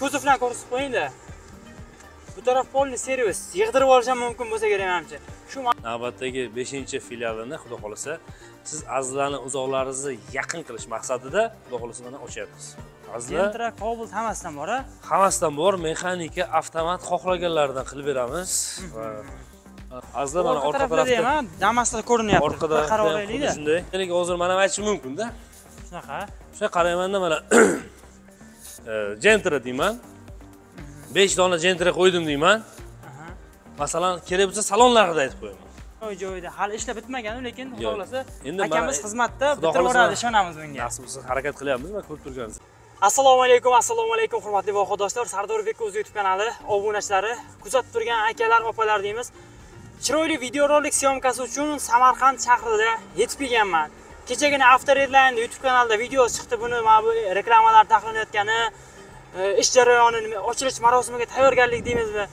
kuzovlarni ko'rsatib qo'yingda bu taraf полный servis yig'dirib olish ham mumkin bo'lsa kerak menimcha shu navbatdagi beshinchi filialini xudo xohlasa siz azizlarni uzoqlaringizni yaqin qilish maqsadida xudo xohlasa mana ochyapmiz. Azizlar Gentra, Cobalt hammasidan bor a hammasidan bor mexanika avtomat xohlaganlaridan qilib beramiz. Va azizlar mana orqa tarafda ham damaslar ko'rinyapti. Orqada qarab ham olaylikda. shunday hozir mana aytishim mumkinda. Shunaqa. Shunday qaraymanda mana jentra deyman besh dona jentra qo'ydim deyman masalan kerak bo'lsa salonlarida aytib qo'yaman. Joy joyida hali ishlab bitmagan lekin xudo xohlasa Endi mana- akamiz xizmatda bitirib yuboradi ishonamiz bunga. nasib bo'lsa harakat qilyapmiz va ko'rib turgansiz assalomu alaykum assalomu alaykum hurmatli vohadoshlar sardorbek o'z youtube kanali obunachilari. Kuzatib turgan akalar opalar deymiz. Chiroyli videorolik syomkasi uchun samarqand shahrida yetib kelganman kechagina avtoredline youtube kanalida video chiqdi. Buni mana bu reklamalar taqiqlanayotgani e, ish jarayoni ochilish marosimiga tayyorgarlik deymizmi?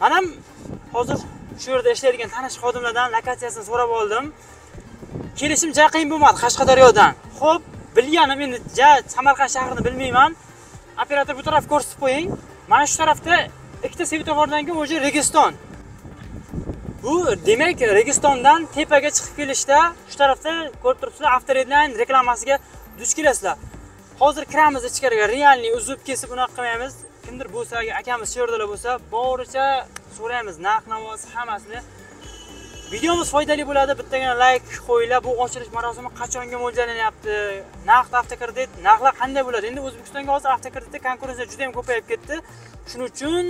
Man ham hozir shu yerda ishlaydigan tanish xodimlardan lokatsiyasini so'rab oldim. Kelishim ja qiyin bo'lmadi qashqadaryodan. Ho'p bilganim endi ja samarqand shahrini bilmayman. Operator bu taraf ko'rsatib qo'ying. Mana shu tarafda ikkita svetofordan keyin уже registon. Bu demak registondan tepaga chiqib kelishda shu tarafda ko'rib turibsizlar avtoredline reklamasiga duch kelasizlar. Hozir kiramiz ichkariga realniy uzib kesib unaqa qilmaymiz. Kimdir bo'lsa akamiz shu yerdalar bo'lsa boricha so'raymiz narx navosi hammasini. Videomiz foydali bo'ladi bittagina layk qo'yinglar bu ochilish marosimi qachonga mo'ljallanyapti? Naqd avtokredit narxlar qanday bo'ladi? Endi o'zbekistonga hozir avtokreditda konkurensiya juda yam ko'payib ketdi. Shuning uchun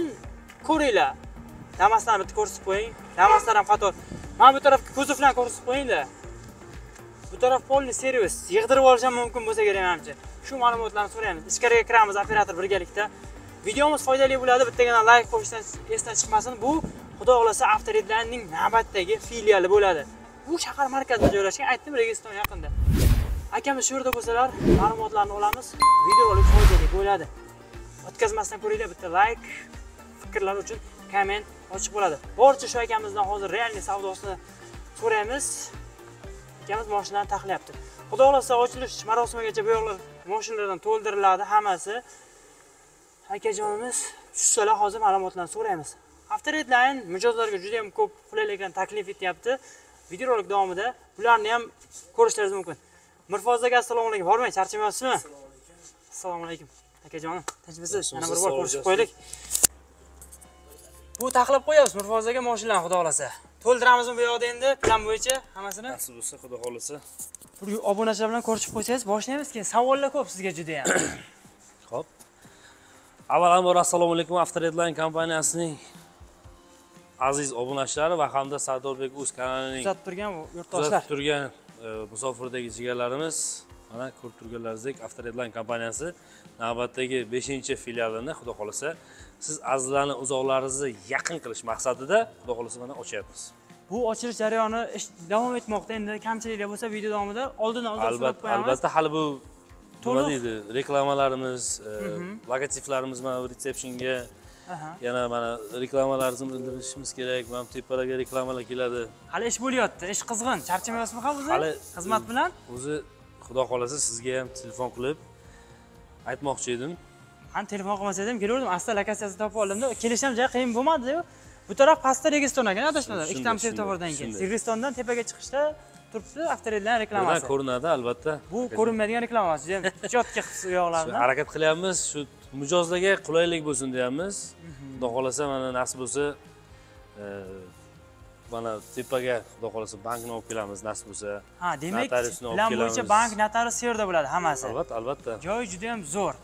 ko'ringlar. Damaslarni bitta ko'rsatib qo'ying. Damaslar ham qator. Mana bu tarafga kuzovlarni ko'rsatib qo'yinglar bu taraf полный servis. Yig'dirib olish ham mumkin bo'lsa kerak manimcha. Shu ma'lumotlarni so'raymiz. Ichkariga kiramiz operator birgalikda. Videomiz foydali bo'ladi. Bittagina layk qo'yishdan esdan chiqmasin. Bu xudo xohlasa avtoredlinening navbatdagi filiali bo'ladi. Bu shahar markazida joylashgan. Aytdim registon yaqinda. Akamiz shu yerda bo'lsalar ma'lumotlarni olamiz. Videorolik foydali bo'ladi. O'tkazmasdan ko'ringlar bitta layk fikrlar uchun komment ochiq bo'ladi. Boricha shu akamizdan hozir realniy savdosini so'raymiz akamiz moshinani taxlayapti xudo xohlasa ochilish marosimigacha bu yoqlar moshinalardan to'ldiriladi hammasi. Akajonimiz tushsalar hozir ma'lumotlarni so'raymiz. Avtoredline mijozlarga juda yam ko'p qulayliklarni taklif etyapti. Videorolik davomida bularni ham ko'rishlaringiz mumkin. Mirfoz aka assalomu alaykum. Bormang charchamayapsizmi? Assalomu alaykum. Akajonim tinchmisiz yana bir bor ko'rishib qo'yaylik bu taxlab qo'yapmiz mirfoz aka moshinani xudo xohlasa. To'ldiramizmi bu yoqda endi plan bo'yicha hammasini. Nasib bo'lsa xudo xohlasa. Bir obunachilar bilan ko'rishib qo'ysangiz boshlaymiz keyin. Savollar ko'p sizga juda yam Xo'p. Avvalambor assalomu alaykum. Avtoredline kompaniyasining aziz obunachilari va hamda Sardorbek uz kanalining kuzatib turgan yurtdoshlar. kuzatib turgan e, musofirdagi jigarlarimiz. Mana ko'rib turganlaringizdek Avtoredline kompaniyasi navbatdagi 5 filialini xudo xohlasa siz azizlarni uzoqlaringizni yaqin qilish maqsadida xudo xohlasa mana ochyapmiz. bu ochilish jarayoni ish davom etmoqda. Endi kamchiliklar bo'lsa video davomida oldindan so'rab Albatta, qo'yamiz albatta hali bu nima deydi? Reklamalarimiz, e, logotiplarimiz mana bu resepshinga Aha. yana mana reklamalarimizni bildirishimiz kerak. Mana bu tepalarga reklamalar keladi. Hali ish bo'lyapti. Ish qizg'in. Charchamayapsizmi ha o'zi. Hali- xizmat bilan. o'zi xudo xohlasa sizga ham telefon qilib aytmoqchi edim han telefon qilmasa ham kelaverdim asta lokatsiyasini topib oldimda. Kelish ham juda qiyin bo'lmadi bu taraf pastda registon ekan adashmasam ikkita svetofordan keyin registondan tepaga chiqishda turibdi Buradan reklamasi. Ko'rinadi albatta. Bu ko'rinmaydigan reklama emas juda ijodga Shu uyoqlarni harakat qilyapmiz shu mijozlarga qulaylik bo'lsin deyapmiz. Xudo xohlasa mana nasib bo'lsa e, mana tepaga xudo xohlasa bankni olib kelamiz nasib bo'lsa. Ha demak plan bo'yicha bank notarius shu yerda bo'ladi hammasi. Albatta albatta. Joy juda yam zo'r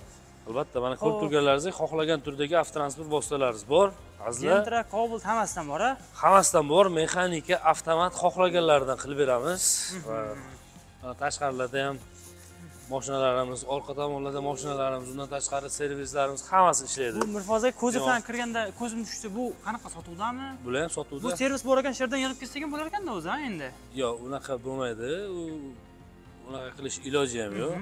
albatta mana ko'rib turganlaringizdek xohlagan turdagi avtotransport vositalarimiz bor. Azizlar gentra cobalt hammasidan bor a hammasidan bor mexanika avtomat xohlaganlaridan qilib beramiz. Va mana tashqarilarda ham moshinalarimiz orqa tomonlarda moshinalarimiz undan tashqari servislarimiz hammasi ishlaydi. Bu mirfoza ko'zovdan kirganda ko'zim tushdi. Bu qanaqa sotuvdami? Bular ham bu sotuvda servis bor ekan shu yerdan yig'ib ketsak ham bo'lar ekanda o'zi ha endi. Yo'q unaqa bo'lmaydi. U unaqa qilish iloji ham yo'q.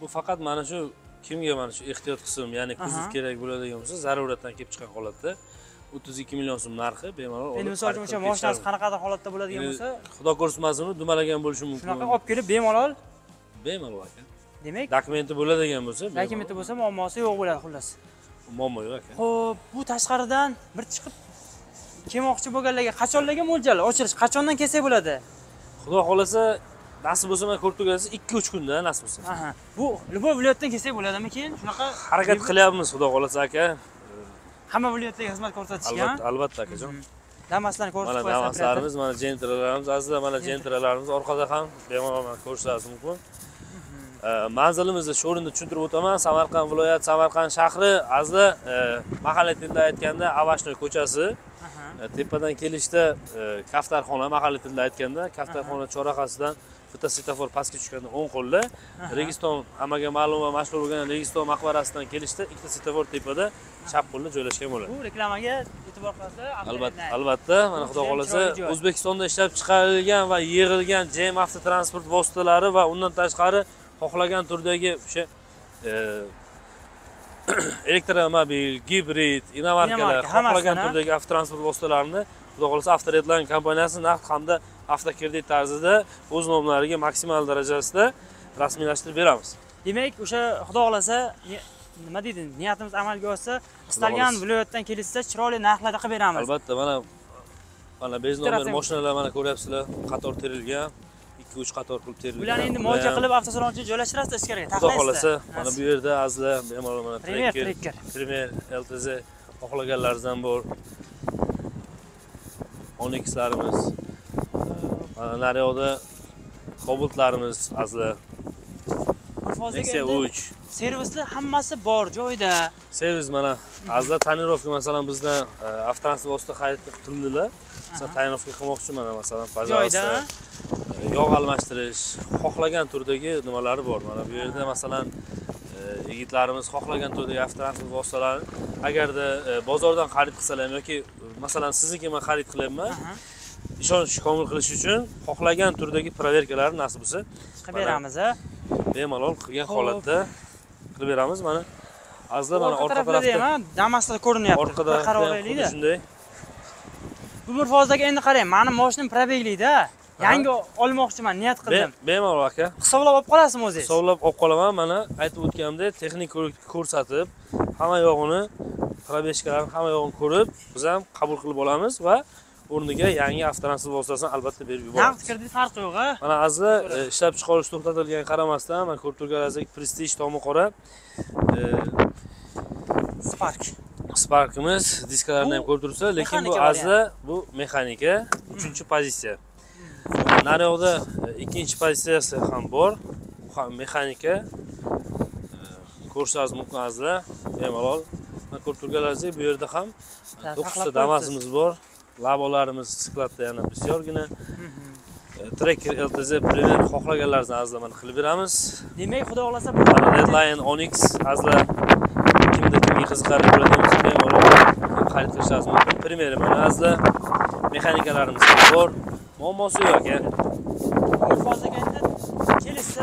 Bu faqat mana shu kimga mana shu ehtiyot qism ya'ni kuzov kerak bo'ladigan bo'lsa zaruratdan kelib chiqqan holatda o'ttiz ikki million so'm narxi bemalol endi misol uchun o'sha ketishadi. qanaqadir holatda bo'ladigan bo'lsa xudo ko'rsatmasin dumalagan bo'lishi mumkin shunaqa olib kelib bemalol. Bemalol aka. Demak dokumenti bo'ladigan bo'lsa dokumenti bo'lsa muammosi yo'q bo'ladi xullas. Muammo yo'q aka. Xo'p, bu tashqaridan bir chiqib kelmoqchi bo'lganlarga qachonlarga mo'ljal? Ochilish qachondan kelsak bo'ladi? xudo xohlasa nasib bo'lsa mana ko'rib turgansiz ikki uch kunda nasib bo'lsa. Bu любой viloyatdan kelsak bo'ladimi keyin? Shunaqa harakat qilyapmiz xudo xohlasa aka. Hamma viloyatlarga xizmat ko'rsatishga. albatta albatta akajon Damaslarni ko'rsatib mana damaslarimiz mana jentralarimiz aslida mana jentralarimiz orqada ham bemalol ko'rishingiz mumkin. E, manzilimizni shu o'rinda tushuntirib o'taman. Samarqand viloyati samarqand shahri aslida e, mahalliy tilda aytganda avashnoy ko'chasi. E, tepadan kelishda e, kaftarxona mahalliy tilda aytganda kaftarxona chorrahasidan bitta svetofor pastga tushganda o'ng qo'lda. Registon hammaga ma'lum va mashhur bo'lgan registon maqbarasidan kelishda ikkita svetofor tepada chap qo'lda joylashgan bo'ladi. Bu reklamaga e'tibor qilasiz. albatta. Albatta mana xudo xohlasa o'zbekistonda ishlab chiqarilgan va yig'ilgan jm avtotransport vositalari va undan tashqari xohlagan turdagi o'sha e, elektromobil gibrid hammasini, xohlagan turdagi avtotransport vositalarini xudo xohlasa avtoredline kompaniyasi naqd hamda avtokredit tarzida o'z nomlariga maksimal darajasida rasmiylashtirib beramiz Demak, o'sha xudo xolasa ni- nima deydi? Niyatimiz amalga oshsa, istalgan xohlasa. viloyatdan kelishsa, chiroyli narxlarda qilib beramiz. albatta mana mana bez nomer mashinalar mana ko'ryapsizlar qator terilgan ikki uch qator qilib terilgan Bularni endi mo'lja ham- qilib avtosalonchiga joylashtirasiz ichkariga. xudo xohlasa mana bu yerda azizlar bemalol mana trekker premier ltz xohlaganlaringizdan bor onyxlarimiz mana naryoqda kobaltlarimiz azizlar Hozirgi nexia endi uch servislar hammasi bor joyda. servis mana azizlar tonirovka masalan bizdan e, avtotransport vosita xarid qildilar masalan tonirovka qilmoqchi mana masalan Joyda. yog' almashtirish xohlagan turdagi nimalari bor mana bu yerda masalan e, yigitlarimiz xohlagan turdagi avtotransport vositalarini agarda e, bozordan xarid qilsalar yoki masalan sizniki man xarid qilyapman. Ishonch komil qilish uchun xohlagan turdagi proverkalarni nasib bo'lsa Qilib beramiz, ha. bemalol qilgan holatda qilib beramiz mana azizlar mana Orqa tarafda ha, Damaslar ko'rinyapti. orqada qarab olaylik-da. shunday Bu bir endi qarang, mani moshinam probeglikda. Yangi olmoqchiman, niyat qildim. Be- bemalol aka Hisoblab olib qolasizmi o'zingiz? hisoblab olib qolaman mana aytib o'tganimdek texnik ko'rsatib hamma yog'ini probeshkalarni hamma yog'ini ko'rib biz ham qabul qilib olamiz va o'rniga yangi avtotransport vositasini albatta berib Naqd yuboramiz kredit farqi yo'q, ha. mana azizlar e, ishlab chiqarish to'xtatilganiga qaramasdan mana ko'rib turganingizdek prestij tomi qora e, Spark. sparkimiz diskalarini ham ko'rib turibsizlar lekin bu azizlar bu mexanika uchinchi pozitsiya. Naryoqda e, ikkinchi pozitsiyasi ham bor bu ham mexanika. Ko'rishingiz mumkin azizlar bemalol ko'rib turganlaringizdek bu yerda ham Ta- to'qqizta damasimiz bor labolarimiz skladda yana bisyorgina. E, trekker ltz premier xohlaganlaringizni azizlar mana qilib beramiz. Demak, xudo xolasa mana redline onyx azizlar kimda kimga qiziqarli bo'ladi bemalol xarid qilishingiz mumkin? Primeri mana azizlar mexanikalarimiz bor. Muammosi yo'q aka bu endi kelishsa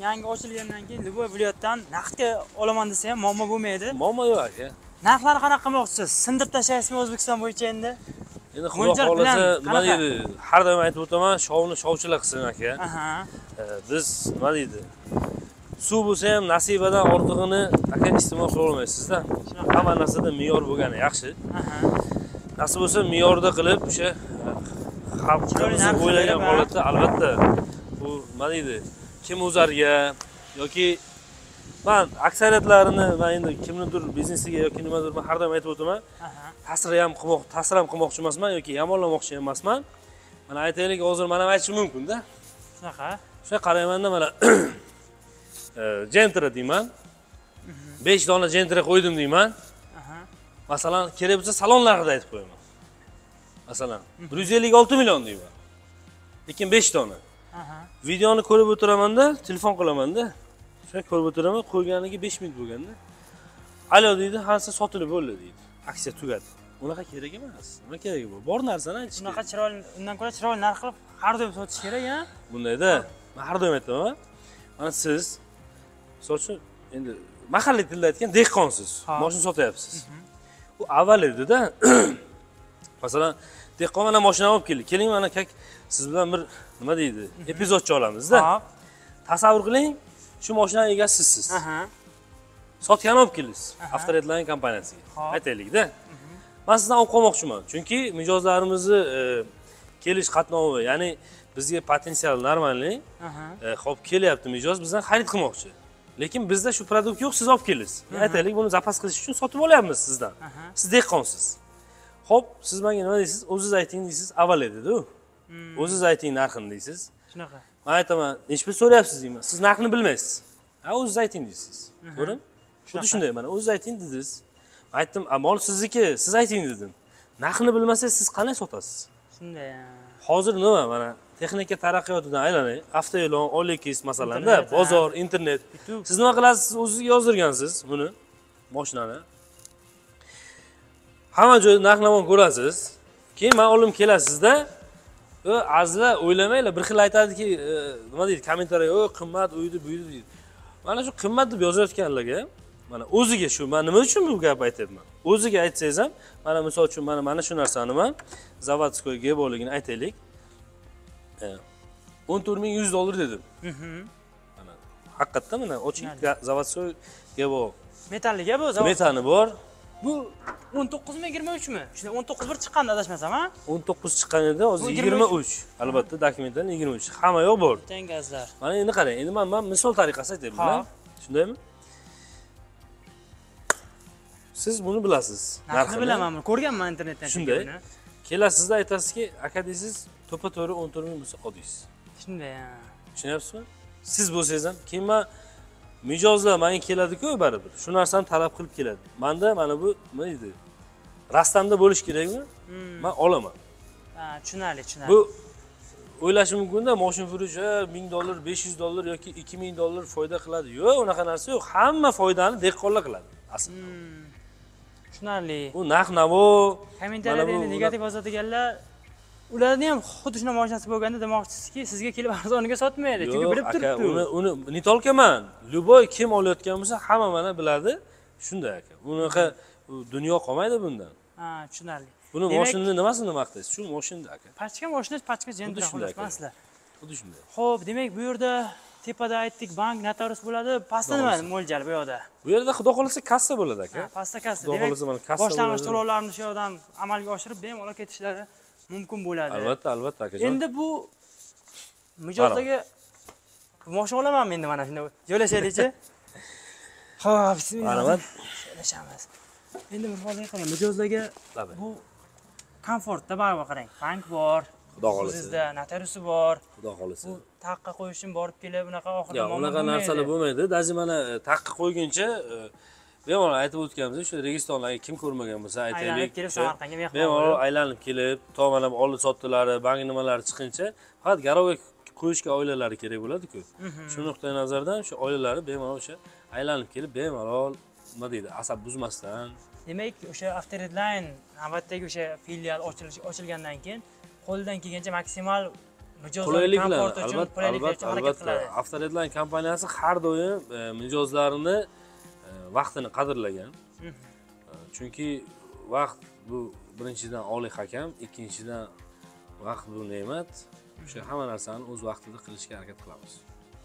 yangi ochilgandan keyin любой viloyatdan naqdga olaman desa ham muammo bo'lmaydi. muammo yo'q aka Narxlarni qanaqa qilmoqchisiz? Sindirib tashlaysizmi O'zbekiston bo'yicha endi? endi xudo xohlasa nima deydi har doim aytib o'taman shovni shovchilar qilsin aka. Biz nima deydi suv bo'lsa ham nasibadan ortig'ini aka iste'mol qila olmaysizda. Shunaqa. hamma narsada me'yor bo'lgani yaxshi. Nasib bo'lsa me'yorda qilib o'sha narx o'ylagan holatda albatta. Bu nima deydi kim o'zarga yoki man aksariyatlarini man endi kimnidir biznesiga yoki nimadir man har doim aytib o'taman. Ta'sir ham qilmoq ta'sir ham qilmoqchi emasman yoki yomonlamoqchi emasman. Mana aytaylik hozir man ham aytishim mumkinda Shunaqa. shunday qaraymanda mana e, jentra deyman. Besh dona jentra qo'ydim deyman. Masalan kerak bo'lsa salon narxida aytib qo'yaman. Masalan bir yuz ellik olti million deyman. Lekin besh dona. Videoni ko'rib o'tiramanda telefon qilamanda ko'rib o'tiraman qo'yganiga besh minut bo'lganda. Alo deydi hansa sotilib bo'ldi deydi. Aksiya tugadi. Unaqa kerak emas nima keragi bor bor narsani aytish kerak. Chiroyli, undan ko'ra chiroyli narx qilib har doim sotish kerak, ha? bundayda man har doim aytaman mana siz misol uchun endi mahalliy tilda aytgan dehqonsiz Ha. moshina sotyapsiz. U avval edida masalan dehqon mana moshinani olib keldi. Keling mana siz bilan bir nima deydi epizodcha olamizda. Tasavvur qiling shu moshinani egasi Aha. sotgan olib Aha. avtoredline kompaniyasiga. Aytaylikda. Man sizdan olib qolmoqchiman. Chunki mijozlarimizni e, kelish qatnovi ya'ni bizga potensial Aha. e, hop kelyapti mijoz bizdan xarid qilmoqchi. Lekin bizda shu produkt yo'q siz olib kelasiz aytaylik buni zapas qilish uchun sotib olyapmiz sizdan. Siz dehqonsiz. Ho'p siz menga nima deysiz? O'ziz ayting deysiz avval edidu. O'ziz ayting narxini deysiz. Shunaqa. Man aytaman nechi pul so'rayapsiz deyman. Siz narxini bilmaysiz. Ha o'ziz ayting deysiz to'g'rimi? Xuddi shunday mana o'ziz ayting dedingiz. Aytdim "A, mol sizniki siz ayting dedim. Narxini bilmasangiz siz qanday sotasiz? Shunday. hozir nima mana texnika taraqqiyotidan aylanay. Avtoe'lon olix masalanda bozor internet. Siz nima qilasiz? Siz o'zingiz yozdirgansiz buni moshinani. Hamma joyda narx navon ko'rasiz. Keyin man olib kelasizda "Ö, arzlar o'ylamanglar bir xil aytadiki e, nima deydi kommentariy o qimmat uydi buydi deydi. Mana shu qimmat deb yozayotganlarga mana o'ziga shu man nima uchun bu gapni aytyapman? O'ziga aytsangiz ham mana misol uchun mana mana shu narsani man zavodskoy geboligini aytaylik. O'n to'rt ming yuz dollar dedim. Mana haqiqatdan mana oching zavodskoy gebo Metalliga bu metani bor Bu 19 mi 23 mi? Shunda 19 bir chiqqanda adashmasam, ha? o'n to'qqiz chiqqan edi hozir yigirma 23. uch albatta dokumentdan yigirma uch hamma yoq bor Tengazlar. mana endi qarang endi man man misol tariqasida aytyapman a? shundaymi siz buni bilasiz Narxini bilaman. Ko'rganman internetdan. Shunday. kelasizda aytasizki aka deysiz to'ppa to'g'ri o'n to'rt ming bo'lsa ol deysiz Shunday. ya. tushunyapsizmi siz bo'lsangiz ham keyin man mijozlar manga keladiku baribir shu narsani talab qilib keladi manda mana bu nima deydi rastamda bo'lishi kerakmi Hmm. man olaman tushunarli, tushunarli. bu o'ylashi mumkinda moshin furush ming dollar besh yuz dollar yoki ikki ming dollar foyda qiladi yo'q unaqa narsa yo'q hamma foydani dehqonlar qiladi asl Hmm. Tushunarli. bu narx navo Kommentariyada negativ yozadiganlar ularni ham xuddi shunaqa mashinasi bo'lganda demoqchisizki, sizga kelib arzoniga sotmaydi. Chunki bilib turibdi. uni uni не толкаman любой kim olayotgan bo'lsa hamma mana biladi shunday aka unaqa dunyo qolmaydi bundan Ha, tushunarli. buni moshinni nimasini maqtaysiz shu moshinda aka Pachka mashina, pachka jendira shunday xolos aka. masala. xuddi shunday Xo'p, demak bu yerda tepada aytdik, bank, notarius bo'ladi. Pastda nima mo'ljal bu yoqda? bu yerda xudo xohlasa kassa bo'ladi aka pastda kassa. Xudo xohlasa mana kassa boshlang'ich to'lovlarni shu yoqdan amalga oshirib bemalol ketishlari mumkin bo'ladi. albatta albatta akajon Endi bu mijozdagi moshina olamanmi endi mana shunda joylashaylikchi. Xo'p, bismillah. Man- Joylashamiz. Endi bir hozir qarang, mijozdagi Tabii. bu komfortda baribir qarang. Bank bor. Xudo xohlasa. Sizda notariusi bor. xudo xohlasa Bu taqqa qo'yish uchun borib kelib unaqa oxirida yo'q unaqa narsalar bo'lmaydi даже mana e, taqqa qo'yguncha e, bemalol aytib o'tganmiz shu registonlarga kim ko'rmagan bo'lsa Aylanib aytaylik kelib o'sha Samarqandga mehmon bemalol aylanib kelib to mana bu oldi sotdilari bank nimalari chiqquncha faqat garovga qo'yishga oilalari kerak bo'ladiku. Mhm. shu nuqtai nazardan shu oilalari bemalol o'sha aylanib kelib bemalol nima deydi asab buzmasdan. Demak, o'sha Afterline navbatdagi o'sha filial ochilish ochilgandan keyin qo'ldan kelgancha maksimal qulayliklar albatta albatta. albatta avtoredline kompaniyasi har doim e, mijozlarini vaqtini qadrlagan. Chunki vaqt bu birinchidan oliy hakam ikkinchidan vaqt bu ne'mat. O'sha hamma narsani o'z vaqtida qilishga harakat qilamiz.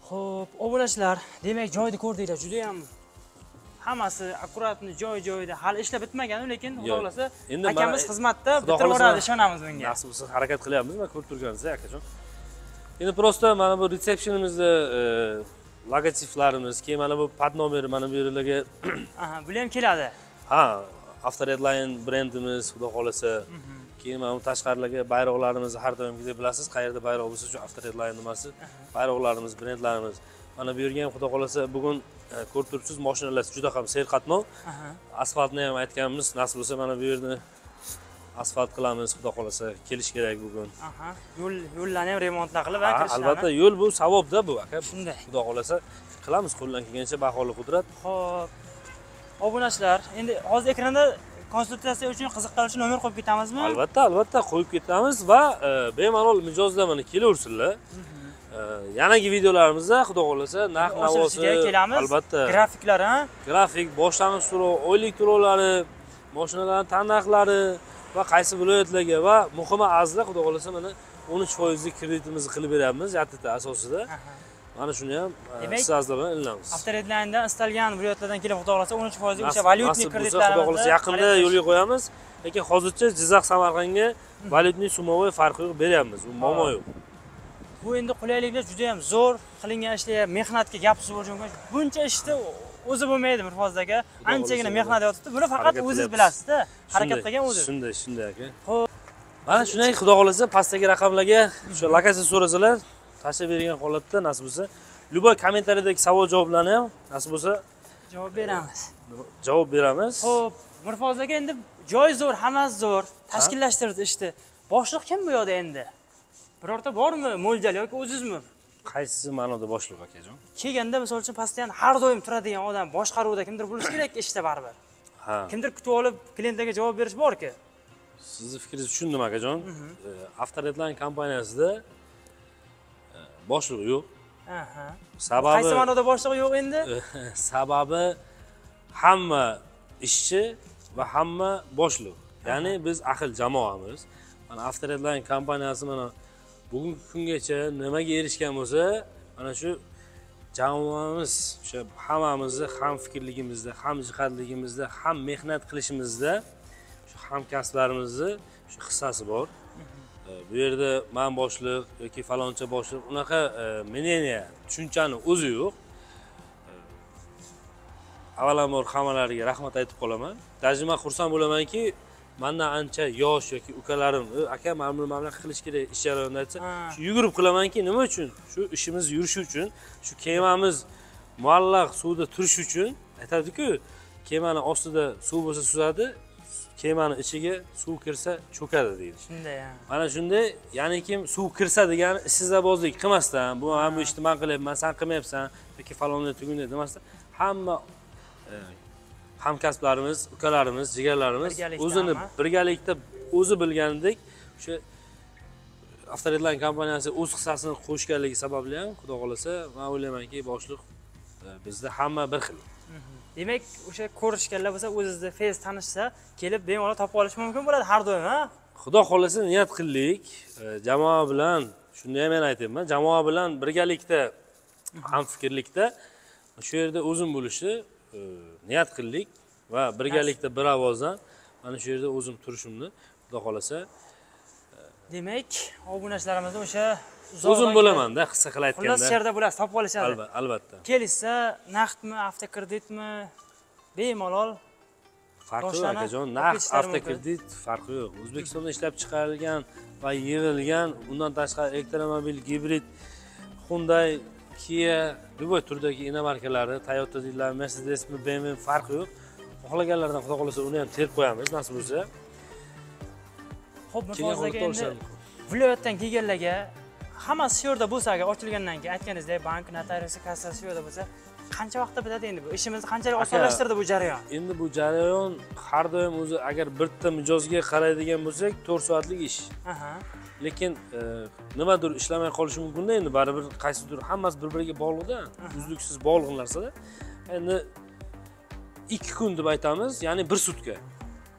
Xo'p, obunachilar, demak joyni ko'rdinglar, juda ham hammasi akkuratni joy joyida hali ishlab bitmagan, lekin xudo Endi akamiz mana- xizmatda bitirib xohlasa- yuboradi, ishonamiz bunga. nasib bo'lsa harakat qilyapmiz man ko'rib turganingizdek akajon. Endi просто mana bu retsepsiyonimizni e, logotiplarimiz keyin mana bu pad nomeri mana bu yerlarga bular ham keladi. ha avtoredline brendimiz xudo xohlasa. Keyin mana bu tashqarilarga bayroqlarimizni har doimgidek bilasiz qayerda bayroq bo'lsa shu avtoredline nimasi? Bayroqlarimiz brendlarimiz. Mana bu yerga ham xudo xohlasa bugun e, ko'rib turibsiz mashinalar juda ham serqatnov. Asfaltni ham aytganmiz nasib bo'lsa mana bu yerni asfalt qilamiz xudo xohlasa kelish kerak bugun Aha. Yo'l yo'llarni ham remontlar qilib albatta yo'l bu savobda bu aka Shunday. xudo xohlasa qilamiz qo'ldan kelgancha baholi qudrat Xo'p. Obunachilar, endi hozir ekranda konsultatsiya uchun qiziqqanlar nomer qo'yib ketamizmi? albatta albatta qo'yib ketamiz va e, bemalol mijozlar mana kelaversinlar E, yanagi videolarimizda xudo xohlasa narx navosi kelamiz. albatta Grafiklar, grafik boshlang'ich to'lov oylik to'lovlari mashinalarni tannarxlari va qaysi viloyatlarga va muhimi arzlar xudo xohlasa mana o'n uch foizlik kreditimizni qilib beryapmiz yatita asosida. Mana shuni ham e, siz azizlar bilan ilamiz avtoredlinedan istalgan viloyatlardan kelib xudo xohlasa 13 foizli o'sha Nasib- valyutniy bo'lsa, xudo xohlasa yaqinda yo'lga qo'yamiz. Lekin hozircha jizzax samarqandga valyutniy summovoy farqi yo'q beryapmiz. U muammo yo'q. Bu endi qulayliklar juda ham zo'r. Qilingan ishlar mehnatga gap so'z bo'lishi mumkin. Buncha ishni o'zi bo'lmaydi mirfoz aka anchagina mehnat yotibdi. Buni faqat o'zingiz bilasizda harakat qilgan o'zingiz. shunday shunday aka. Xo'p. mana shunday xudo xohlasa pastdagi raqamlarga o'sha lokatsiya so'rasalar tashlab bergan holatda nasib bo'lsa любой kommentariyadagi savol javoblarni ham nasib bo'lsa javob beramiz. javob beramiz. Ho'p mirfoz aka endi joy zo'r hammasi zo'r. Tashkillashtirdi ishni. Boshliq kim bu yoqda endi? Birorta bormi? Mo'ljal yoki o'zingizmi qaysi ma'noda boshliq akajon kelganda misol uchun pastdan har doim turadigan odam boshqaruvda kimdir bo'lishi kerak ishda baribir. Ha. Kimdir kutib olib klientlarga javob berish borku sizni fikringizni tushundim akajon avtoredline kompaniyasida e, boshliq yo'q. Sababi qaysi ma'noda boshliq yo'q endi? Sababi hamma ishchi va hamma boshliq. Ya'ni biz ahil jamoamiz. Mana avtoredline kompaniyasi mana bugungi kungacha nimaga erishgan bo'lsa mana shu jamoamiz o'sha hammamizni ham fikrligimizda ham jihatligimizda ham mehnat qilishimizda shu hamkasblarimizni shu hissasi bor. E, bu yerda man boshliq yoki faloncha boshliq unaqa e, мнение tushunchani o'zi yo'q. Avvalambor hammalariga rahmat aytib qolaman. Даже man xursand bo'lamanki mandan ancha yosh yoki ukalarim "E, aka mana buni mana bunaqa qilish kerak ish jarayonida Ha. shu yugurib qilamanki nima uchun? Shu ishimiz yurishi uchun shu kemamiz muallaq suvda turishi uchun aytadiku kemani ostida suv bo'lsa suzadi kemani ichiga suv kirsa cho'kadi deydi. Shunday mana shunday ya'ni kim suv kirsa degani ishsizabozlik qilmasdan bu mana bu ishni man qilyapman san qilmayapsan yoki falonday tugunday demasdan hamma e, hamkasblarimiz ukalarimiz jigarlarimiz o'zini birgalikda o'zi bilganidek o'sha avtoredline kompaniyasi o'z hissasini qo'shganligi sababli ham xudo xohlasa man o'ylaymanki boshliq e, bizda hamma bir xil. Demak o'sha ko'rishganlar bo'lsa o'zizni fez tanishsa kelib bemalol topib olish mumkin bo'ladi har doim ha? Xudo xohlasa niyat qildik. E, jamoa bilan shuni ham men aytyapman jamoa bilan birgalikda hamfikrlikda shu yerda o'zim bo'lishni e, niyat qildik va birgalikda bir ovozdan mana shu yerda o'zim turishimni xudo xohlasa demak obunachilarimizni o'sha o'zim bo'lamanda hissa qilib xullas aytganda shu yerda bo'lasiz topib olishadi. Alba- albatta. Kelishsa naqdmi avtokreditmi? Bemalol farqi yo'q akajon. Mumkin. avtokredit farqi yo'q. o'zbekistonda ishlab chiqarilgan va yig'ilgan undan tashqari elektromobil gibrid hyundai kia любой turdagi inomarkalari toyota deydilar mercedesmi bmw farqi yo'q. Xohlaganlardan xudo xohlasa uni ham terib qo'yamiz nasib bo'lsa. Aka holda endi viloyatdan kelganlarga hammasi shu yerda bo'lsa agar ochilgandan keyin aytganingizdek bank notariusi kassasi shu yerda bo'lsa qancha vaqtda bitadi endi bu? Ishimizni qanchalik osonlashtirdi bu jarayon? endi bu jarayon har doim o'zi agar bitta mijozga qaraydigan bo'lsak to'rt soatlik ish. Lekin e, nimadir ishlamay qolishi mumkinda endi baribir qaysidir hammasi bir biriga bog'liqda uzluksiz bog'liq narsada endi ikki kun deb aytamiz ya'ni bir sutka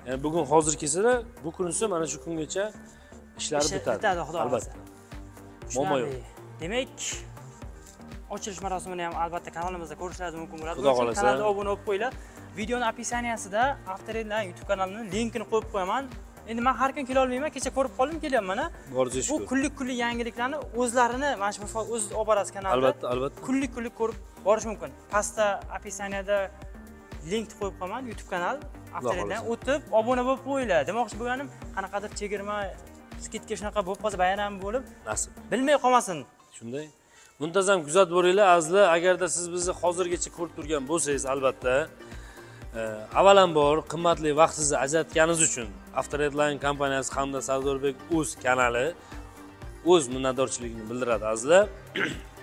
ya'ni bugun hozir kelsalar bu kunisi mana shu kungacha ishlari bitadi. bitadi, xudo albatta. xohlasa. muammo yo'q. Demak ochilish marosimini ham albatta kanalimizda ko'rishlaringiz mumkin bo'ladi. Xudo xohlasa. kanalga obuna bo'lib qo'yinglar. Videoni описаниесida avtoredlar youtube kanalining linkini qo'yib qo'yaman. Endi man har kun kela olmayman kecha ko'rib qoldim kelyapman a bordiz bu kunlik kunlik yangiliklarni o'zlarini mana shu o'z olib borasiz kanalda albatta albatta. kunlik kunlik ko'rib borish mumkin. Pastda описаниеda linkni qo'yib qo'yaman youtube kanal avtoreddan xohlasa. o'tib obuna bo'lib qo'yinglar. Demoqchi bo'lganim qanaqadir chegirma skidka shunaqa bo'lib qolsa bayram bo'lib nasib. bilmay qolmasin. Shunday muntazam kuzatib boringlar. Azizlar agarda siz bizni hozirgacha ko'rib turgan bo'lsangiz albatta e, avvalambor qimmatli vaqtingizni ajratganingiz uchun avtoredline kompaniyasi hamda sardorbek uz kanali o'z minnatdorchiligini bildiradi azizlar.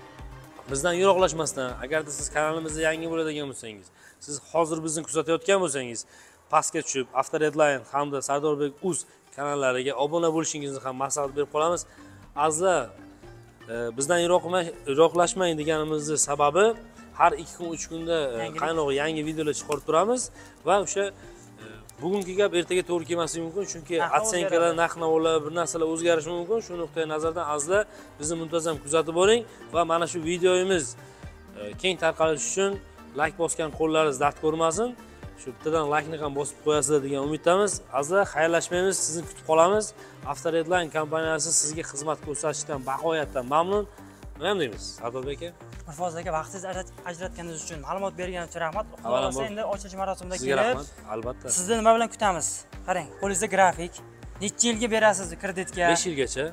Bizdan yiroqlashmasdan agarda siz kanalimizda yangi bo'ladigan bo'lsangiz siz hozir bizni kuzatayotgan bo'lsangiz pastga tushib avtoredline hamda sardorbek uz kanallariga obuna bo'lishingizni ham maslahat berib qolamiz. Azizlar bizdan yiroqlashmang deganimizni sababi har ikki kun uch kunda e, qandoq yangi videolar chiqarib turamiz va o'sha e, bugungi gap ertaga to'g'ri kelmasligi mumkin chunki otsenkalar narx navolar bir narsalar o'zgarishi mumkin. Shu nuqtai nazardan azizlar bizni muntazam kuzatib boring va mana shu videomiz e, keng tarqalishi uchun layk bosgan qo'llaringiz dard ko'rmasin shu bittadan laykni ham bosib qo'yasizlar degan umiddamiz. Azizlar xayrlashmaymiz. Sizni kutib qolamiz. Avtoredline kompaniyasi sizga xizmat ko'rsatishdan bag'oyatdan mamnun. Nima deymiz sardorbek aka Mirfoz aka vaqtingizni ajrat- ajratganingiz uchun ma'lumot berganingiz uchun rahmat. Xohlasa endi ochilish marosimida sizga kelib rahmat albatta. sizni nima bilan kutamiz? Qarang qo'lingizda grafik. Necha yilga berasiz kreditga? Besh yilgacha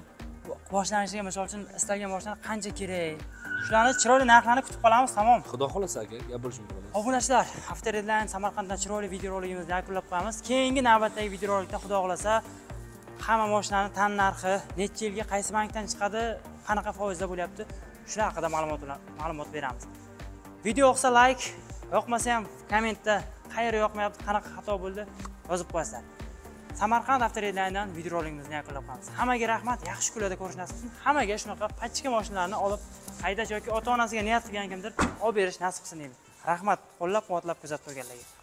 boshlanishiga misol uchun istalgan mashina qancha kerak? Shularni chiroyli narxlarni kutib qolamiz tamom. Xudo xohlasa aka gap bo'lishi mumkin emas obunachilar avtoredline samarqanddan chiroyli videoroligimizni yakunlab qo'yamiz. Keyingi navbatdagi videorolikda xudo xohlasa hamma mashinani tan narxi necha yilga qaysi bankdan chiqadi qanaqa foizda bo'lyapti shular haqida ma'lumot ma'lumot beramiz. Video yoqsa layk yoqmasa ham kommentda qayeri yoqmayapti qanaqa xato bo'ldi yozib qo'yasizlar samarqand avtoredlinedan videorolikimizni yakunlab qolamiz. Hammaga rahmat yaxshi kunlarda ko'rish nasib qilsin hammaga shunaqa pachka mashinalarni olib haydash yoki ota onasiga niyat qilgan kimdir olib berish nasib qilsin deymiz. Rahmat qo'llab quvvatlab kuzatib turganlarga.